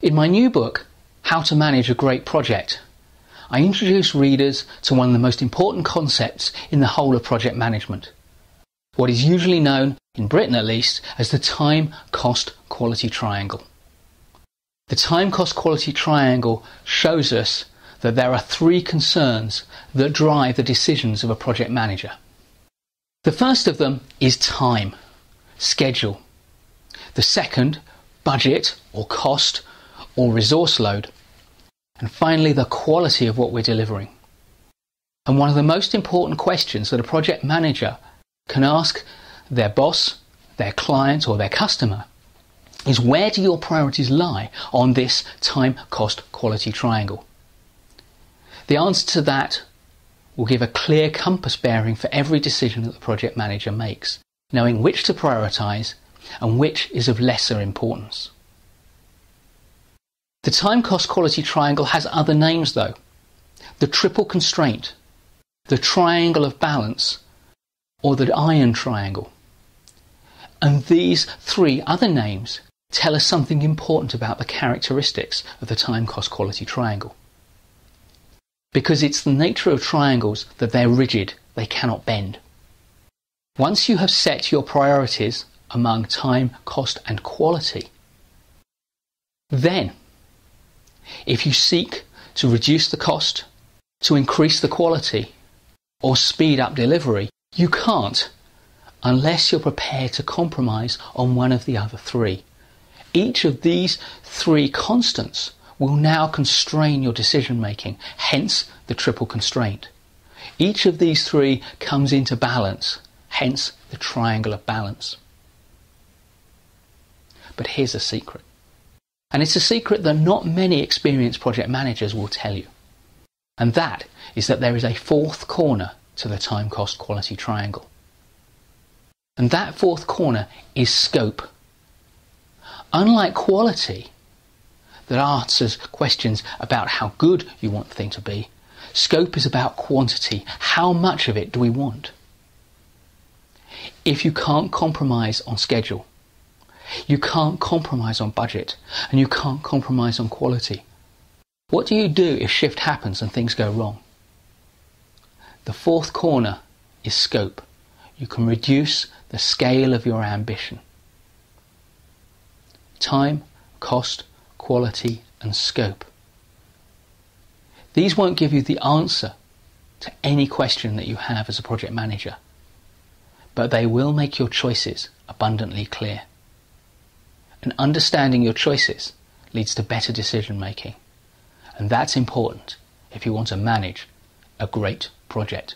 In my new book, How to Manage a Great Project, I introduce readers to one of the most important concepts in the whole of project management. What is usually known, in Britain at least, as the time cost quality triangle. The time cost quality triangle shows us that there are three concerns that drive the decisions of a project manager. The first of them is time, schedule. The second, budget or cost or resource load. And finally, the quality of what we're delivering. And one of the most important questions that a project manager can ask their boss, their client, or their customer is where do your priorities lie on this time cost quality triangle? The answer to that will give a clear compass bearing for every decision that the project manager makes, knowing which to prioritise and which is of lesser importance. The time cost quality triangle has other names though. The triple constraint, the triangle of balance, or the iron triangle. And these three other names tell us something important about the characteristics of the time cost quality triangle. Because it's the nature of triangles that they're rigid, they cannot bend. Once you have set your priorities among time, cost, and quality, then if you seek to reduce the cost, to increase the quality, or speed up delivery, you can't unless you're prepared to compromise on one of the other three. Each of these three constants will now constrain your decision making, hence the triple constraint. Each of these three comes into balance, hence the triangle of balance. But here's a secret. And it's a secret that not many experienced project managers will tell you. And that is that there is a fourth corner to the time cost quality triangle. And that fourth corner is scope. Unlike quality, that answers questions about how good you want the thing to be, scope is about quantity. How much of it do we want? If you can't compromise on schedule, you can't compromise on budget, and you can't compromise on quality, what do you do if shift happens and things go wrong? The fourth corner is scope. You can reduce the scale of your ambition. Time, cost, quality, and scope. These won't give you the answer to any question that you have as a project manager, but they will make your choices abundantly clear. And understanding your choices leads to better decision making. And that's important if you want to manage a great project.